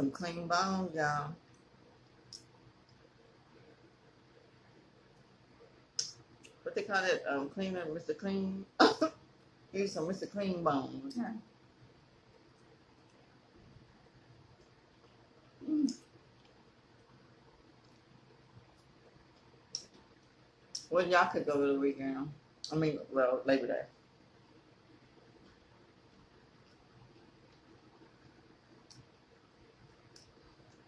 some clean bones, y'all. What they call it? Um, cleaner, Mr. Clean. Need some Mr. Clean bones. Mm. What y'all could go to the weekend? I mean, well, Labor Day.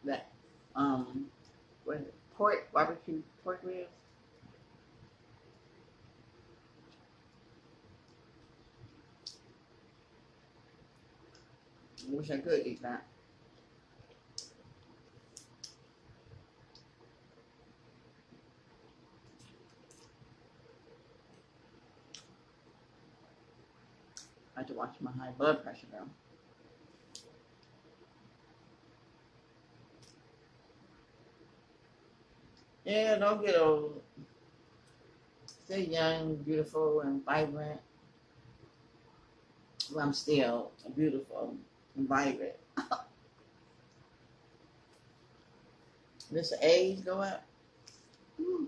That, um, what is it? Pork, barbecue pork ribs. I wish I could eat that. I had to watch my high blood pressure though. Yeah, don't get old. Stay young, beautiful, and vibrant. Well, I'm still beautiful and vibrant. This age go up. Ooh.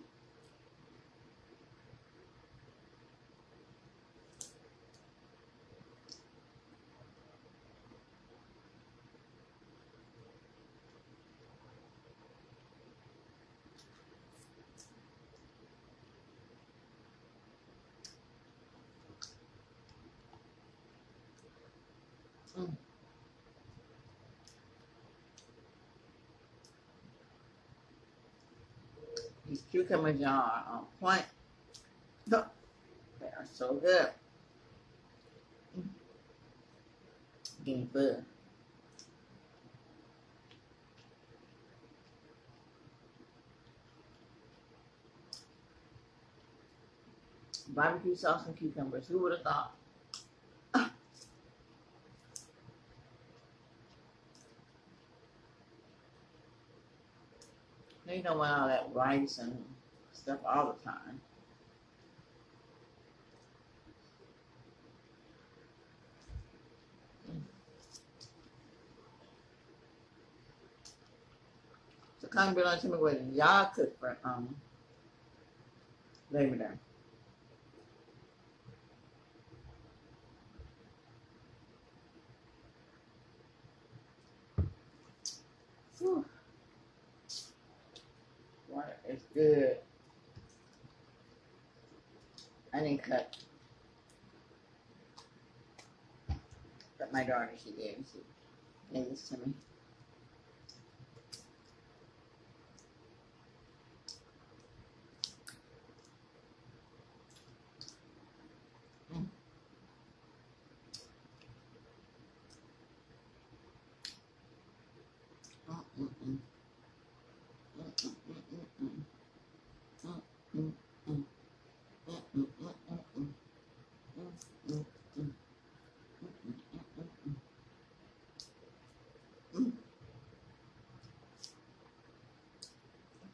These cucumbers are on point. They are so good. Getting good. Barbecue sauce and cucumbers. Who would have thought? They don't want all that rice and stuff all the time. So come on, tell me what y'all cook for um Labor Day. Whew. Water is good. I didn't cut. But my daughter, she gave, she gave this to me. Mm. Mm, mm, mm. Mm, mm, mm, mm, mm. Mm, mm, mm. Mm, mm, mm, mm, mm. Mm, mm, mm. Mm, mm, mm, mm, mm. Mm.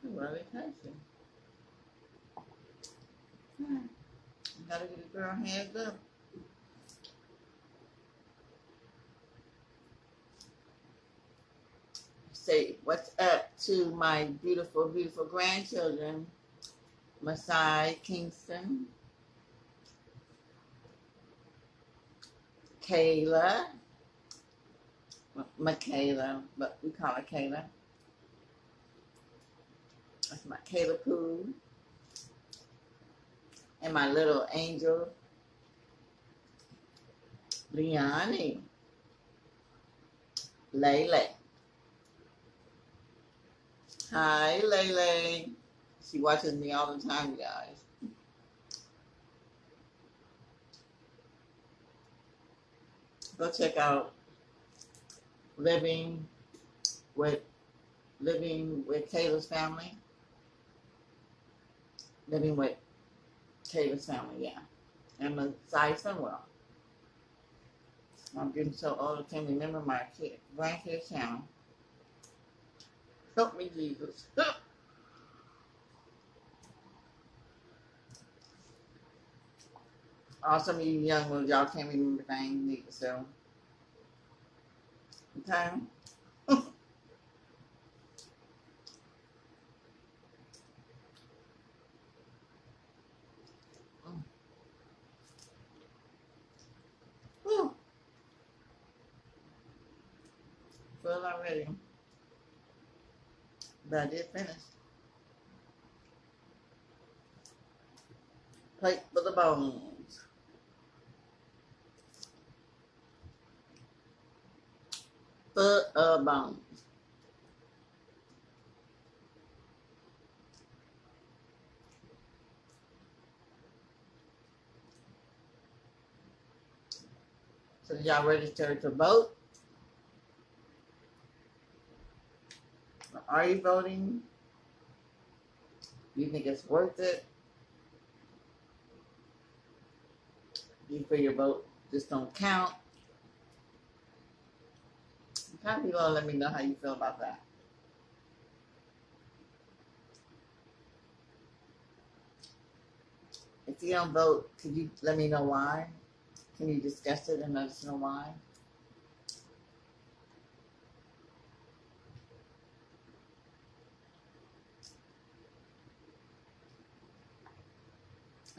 That's really tasty. Hmm. Gotta a girl. Say what's up to my beautiful, beautiful grandchildren, Masai Kingston, Kayla, Michaela, but we call her Kayla. That's my Kayla Pooh. And my little angel, Liani, Lele. Hi, Lele. She watches me all the time, guys. go check out Living with Living with Taylor's family. Living with Taylor's family, yeah. And Messiah Sunwell. I'm getting so old I can't remember my kid, grandkids' channel. Help me, Jesus. Of you young ones, y'all can't remember things either, so. Okay. Whew. Full already. But I did finish. Plate for the bones. Foot of bones. So y'all registered to vote? Are you voting? Do you think it's worth it? Do you feel your vote just don't count? Kind of gonna let me know how you feel about that. If you don't vote, could you let me know why? Can you discuss it and let us know why?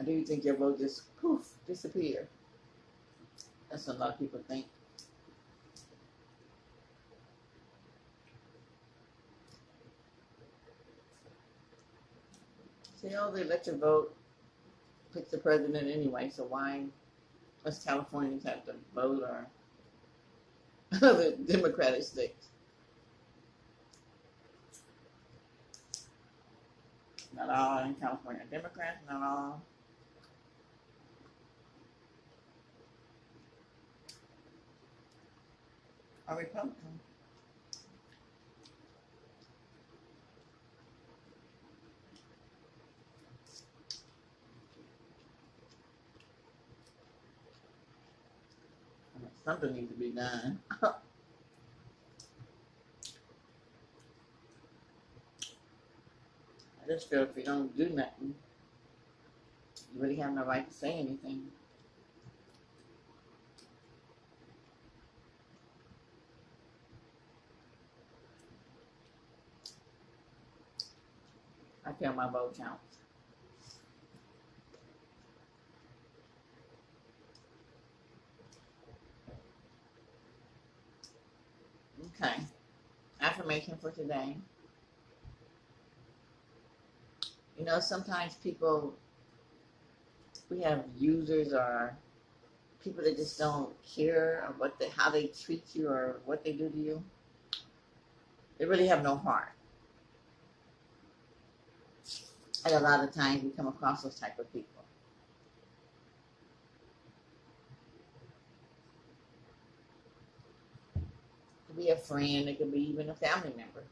Or do you think your vote just poof disappear? That's what a lot of people think. See, oh, they let you vote, pick the president anyway, so why us Californians have to vote or the Democratic states? Not all in California Democrats, not all. Are Republican. Something needs to be done. I just feel if you don't do nothing, you really have no right to say anything. I feel my vote counts. Okay. Affirmation for today. You know, sometimes people, we have users or people that just don't care of what how they treat you or what they do to you. They really have no heart. And a lot of times we come across those type of people. It could be a friend, it could be even a family member.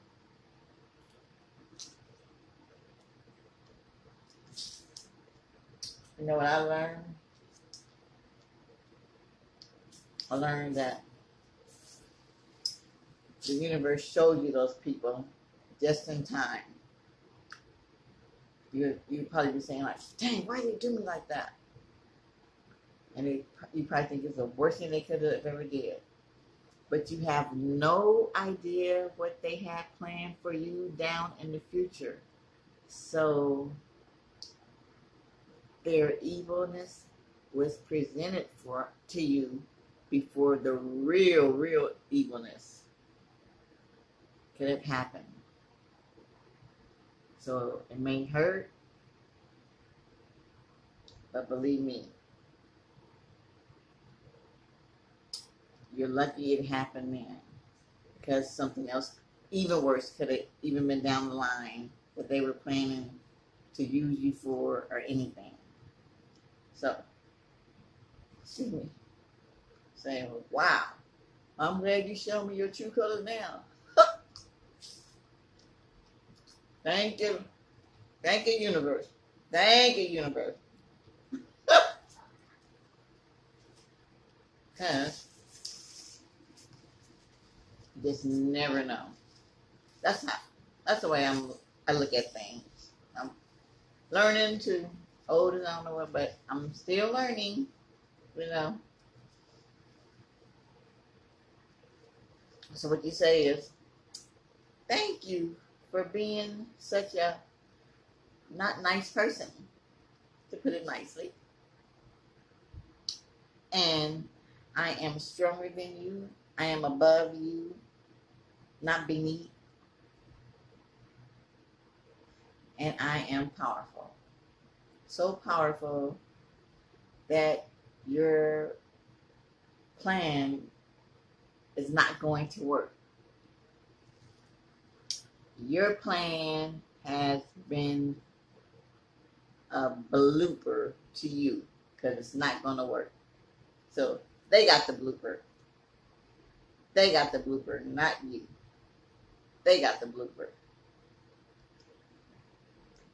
You know what I learned? I learned that the universe showed you those people just in time. You you'd probably be saying like, "Dang, why did they do me like that?" And you probably think it's the worst thing they could have ever did. But you have no idea what they had planned for you down in the future. So their evilness was presented for to you before the real, real evilness could have happened. So it may hurt, but believe me, you're lucky it happened then because something else even worse could have even been down the line that they were planning to use you for or anything. So, excuse me. saying, wow, I'm glad you showed me your true colors now. Thank you. Thank you, universe. Thank you, universe. Because you just never know. That's how that's the way I'm I look at things. I'm learning to old and I don't know what, but I'm still learning, you know. So what you say is, thank you for being such a not nice person, to put it nicely. And I am stronger than you. I am above you, not beneath. And I am powerful. So powerful that your plan is not going to work. Your plan has been a blooper to you because it's not going to work. So they got the blooper. They got the blooper, not you. They got the blooper.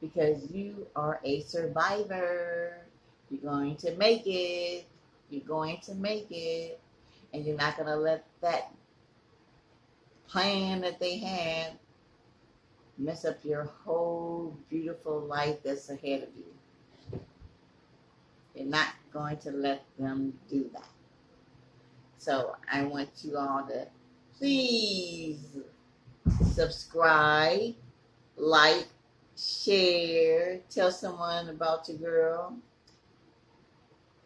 Because you are a survivor. You're going to make it. You're going to make it. And you're not going to let that plan that they had mess up your whole beautiful life that's ahead of you. You're not going to let them do that. So I want you all to please subscribe, like, share, tell someone about your girl.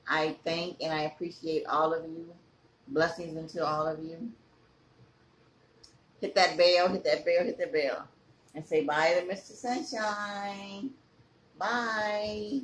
I thank and I appreciate all of you. Blessings into all of you. Hit that bell, hit that bell, hit that bell. And say bye to Mr. Sunshine. Bye.